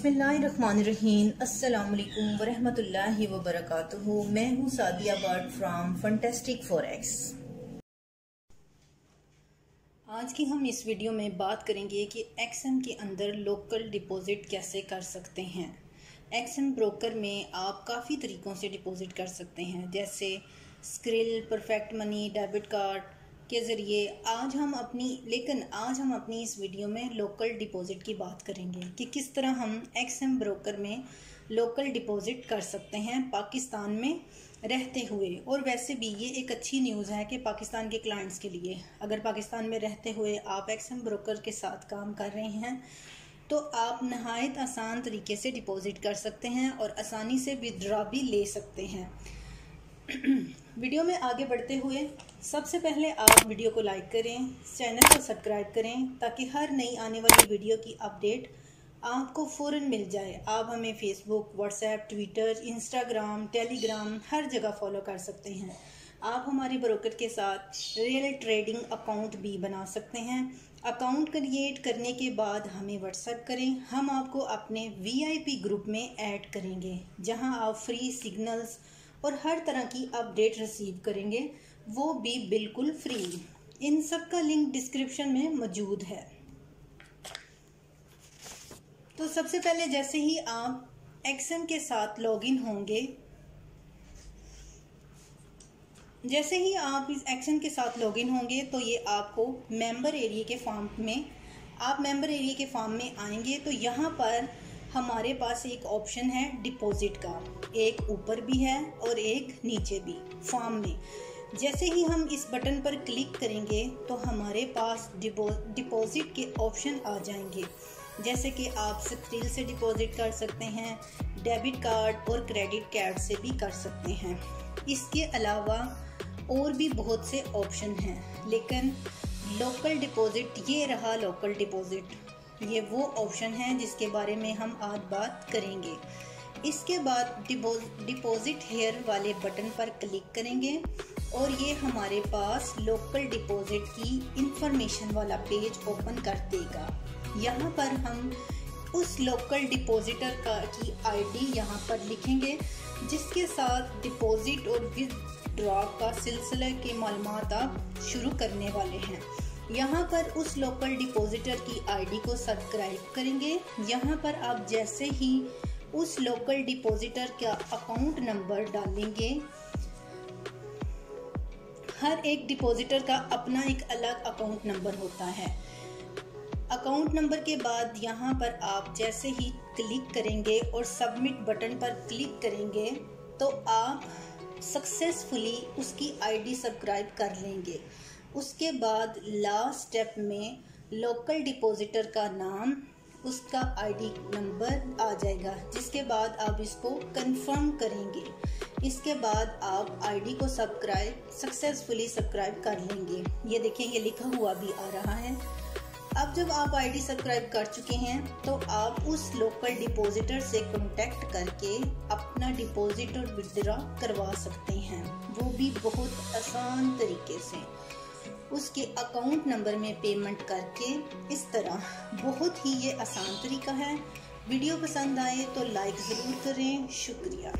अस्सलाम वालेकुम वरहमतुल्लाहि वबरकातुहू। मैं हूँ Sadia Bird from Fantastic Forex. आज की हम इस वीडियो में बात करेंगे कि एक्सएम के अंदर लोकल डिपॉजिट कैसे कर सकते हैं। एक्सएम ब्रोकर में आप काफ़ी तरीक़ों से डिपॉजिट कर सकते हैं, जैसे Skrill, Perfect Money, debit card के ज़रिए आज हम अपनी, लेकिन आज हम अपनी इस वीडियो में लोकल डिपॉज़िट की बात करेंगे कि किस तरह हम एक्स एम ब्रोकर में लोकल डिपॉज़िट कर सकते हैं पाकिस्तान में रहते हुए। और वैसे भी ये एक अच्छी न्यूज़ है कि पाकिस्तान के क्लाइंट्स के लिए। अगर पाकिस्तान में रहते हुए आप एक्स एम ब्रोकर के साथ काम कर रहे हैं तो आप नहायत आसान तरीके से डिपॉज़िट कर सकते हैं और आसानी से विदड्रा भी ले सकते हैं। वीडियो में आगे बढ़ते हुए सबसे पहले आप वीडियो को लाइक करें चैनल को सब्सक्राइब करें, ताकि हर नई आने वाली वीडियो की अपडेट आपको फ़ौरन मिल जाए। आप हमें Facebook WhatsApp Twitter Instagram Telegram हर जगह फॉलो कर सकते हैं। आप हमारे ब्रोकर के साथ रियल ट्रेडिंग अकाउंट भी बना सकते हैं। अकाउंट क्रिएट करने के बाद हमें व्हाट्सएप करें। हम आपको अपने वीआईपी ग्रुप में ऐड करेंगे, जहाँ आप फ्री सिग्नल्स और हर तरह की अपडेट रिसीव करेंगे। वो भी बिल्कुल फ्री इन सब का लिंक डिस्क्रिप्शन में मौजूद है। तो सबसे पहले जैसे ही आप एक्सएम के साथ लॉगिन होंगे, जैसे ही आप इस एक्शन के साथ लॉगिन होंगे तो ये आपको मेंबर एरिया के फॉर्म में, आप मेंबर एरिया के फॉर्म में आएँगे तो यहाँ पर हमारे पास एक ऑप्शन है डिपॉजिट का। एक ऊपर भी है और एक नीचे भी फॉर्म में। जैसे ही हम इस बटन पर क्लिक करेंगे तो हमारे पास डिपॉजिट के ऑप्शन आ जाएँगे। जैसे कि आप स्क्रील से डिपॉजिट कर सकते हैं, डेबिट कार्ड और क्रेडिट कार्ड से भी कर सकते हैं। इसके अलावा और भी बहुत से ऑप्शन हैं, लेकिन लोकल डिपॉजिट, ये रहा लोकल डिपॉजिट। ये वो ऑप्शन है जिसके बारे में हम आज बात करेंगे। इसके बाद डिपॉजिट हेयर वाले बटन पर क्लिक करेंगे। और ये हमारे पास लोकल डिपॉजिट की इंफॉर्मेशन वाला पेज ओपन कर देगा। यहाँ पर हम उस लोकल डिपॉजिटर का की आईडी यहाँ पर लिखेंगे, जिसके साथ डिपॉजिट और विदड्रॉ का सिलसिले के मालूम आप शुरू करने वाले हैं। यहाँ पर उस लोकल डिपॉजिटर की आईडी को सब्सक्राइब करेंगे। यहाँ पर आप जैसे ही उस लोकल डिपॉजिटर का अकाउंट नंबर डालेंगे हर एक डिपॉजिटर का अपना एक अलग अकाउंट नंबर होता है। अकाउंट नंबर के बाद यहाँ पर आप जैसे ही क्लिक करेंगे और सबमिट बटन पर क्लिक करेंगे तो आप सक्सेसफुली उसकी आईडी सब्सक्राइब कर लेंगे। उसके बाद लास्ट स्टेप में लोकल डिपॉजिटर का नाम, उसका आईडी नंबर आ जाएगा, जिसके बाद आप इसको कंफर्म करेंगे। इसके बाद आप आईडी को सब्सक्राइब सक्सेसफुली सब्सक्राइब कर लेंगे। ये देखें, ये लिखा हुआ भी आ रहा है। अब जब आप आईडी सब्सक्राइब कर चुके हैं तो आप उस लोकल डिपॉजिटर से कांटेक्ट करके अपना डिपॉजिट और विड्रॉ करवा सकते हैं। वो भी बहुत आसान तरीके से। उसके अकाउंट नंबर में पेमेंट करके इस तरह। बहुत ही ये आसान तरीका है। वीडियो पसंद आए तो लाइक ज़रूर करें। शुक्रिया।